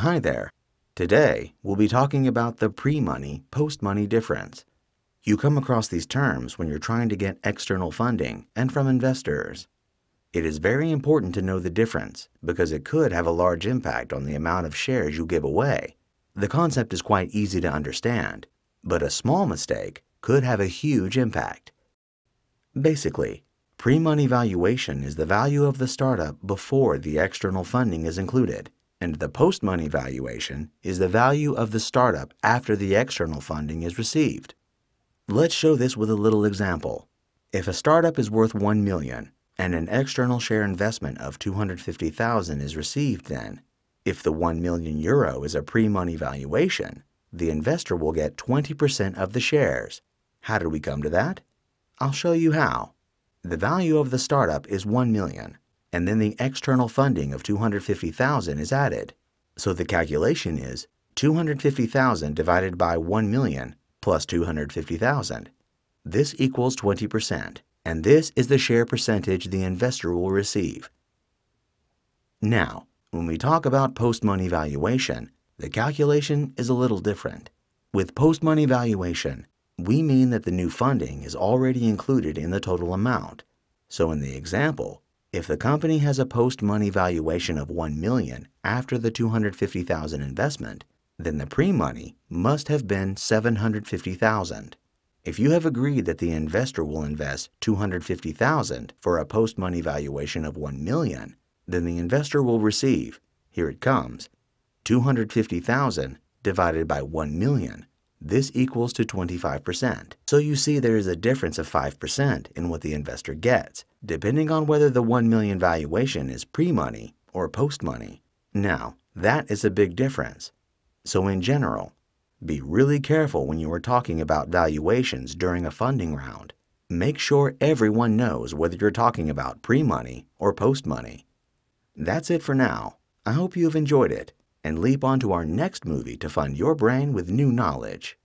Hi there. Today, we'll be talking about the pre-money, post-money difference. You come across these terms when you're trying to get external funding and from investors. It is very important to know the difference because it could have a large impact on the amount of shares you give away. The concept is quite easy to understand, but a small mistake could have a huge impact. Basically, pre-money valuation is the value of the startup before the external funding is included, and the post-money valuation is the value of the startup after the external funding is received. Let's show this with a little example. If a startup is worth 1 million and an external share investment of 250,000 is received then, if the 1 million euro is a pre-money valuation, the investor will get 20% of the shares. How did we come to that? I'll show you how. The value of the startup is 1 million, and then the external funding of 250,000 is added. So the calculation is 250,000 divided by 1 million plus 250,000. This equals 20%, and this is the share percentage the investor will receive. Now, when we talk about post-money valuation, the calculation is a little different. With post-money valuation, we mean that the new funding is already included in the total amount. So in the example, if the company has a post-money valuation of 1 million after the 250,000 investment, then the pre-money must have been 750,000. If you have agreed that the investor will invest 250,000 for a post-money valuation of 1 million, then the investor will receive, here it comes, 250,000 divided by 1 million. This equals to 25%. So you see there is a difference of 5% in what the investor gets, depending on whether the 1 million valuation is pre-money or post-money. Now, that is a big difference. So in general, be really careful when you are talking about valuations during a funding round. Make sure everyone knows whether you're talking about pre-money or post-money. That's it for now. I hope you have enjoyed it and leap onto our next movie to fund your brain with new knowledge.